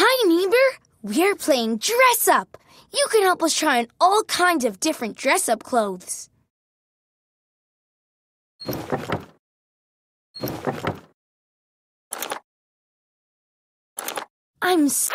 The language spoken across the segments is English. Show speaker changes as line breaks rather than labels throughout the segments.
Hi, neighbor. We're playing dress up. You can help us try on all kinds of different dress up clothes. I'm. S-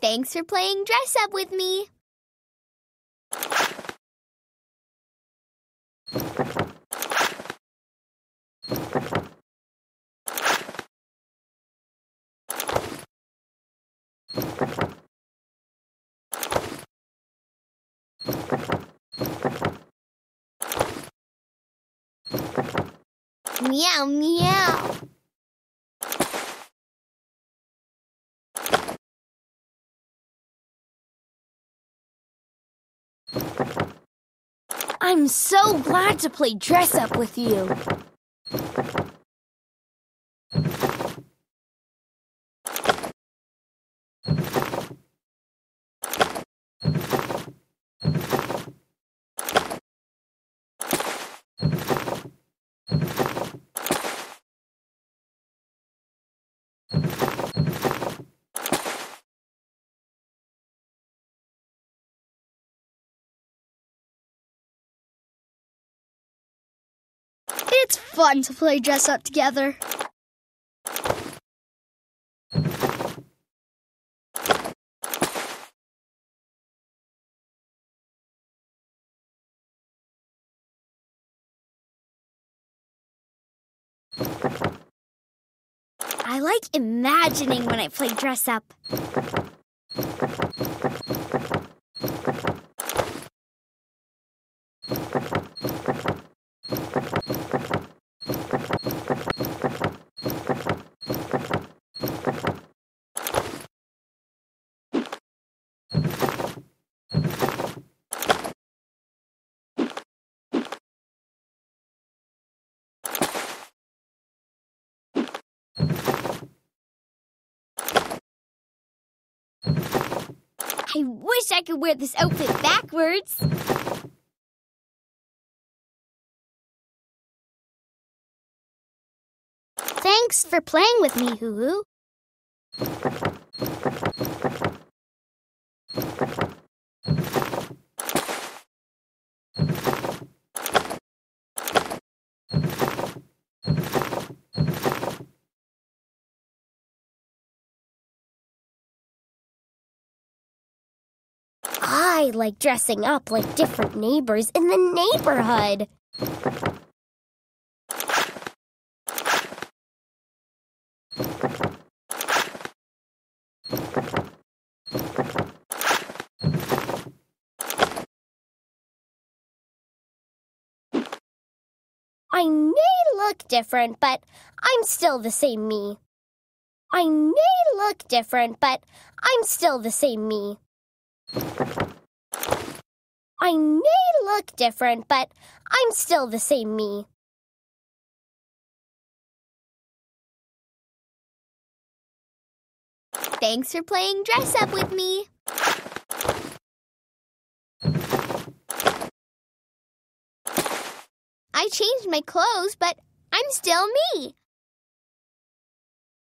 Thanks for playing dress up with me. Meow meow.
I'm so glad to play dress up with you.
It's fun to play dress up together. I like imagining when I play dress up. I wish I could wear this outfit backwards. Thanks for playing with me, Hoo Hoo. I like dressing up like different neighbors in the neighborhood. I may look different, but I'm still the same me. I may look different, but I'm still the same me. I may look different, but I'm still the same me. Thanks for playing dress up with me. I changed my clothes, but I'm still me.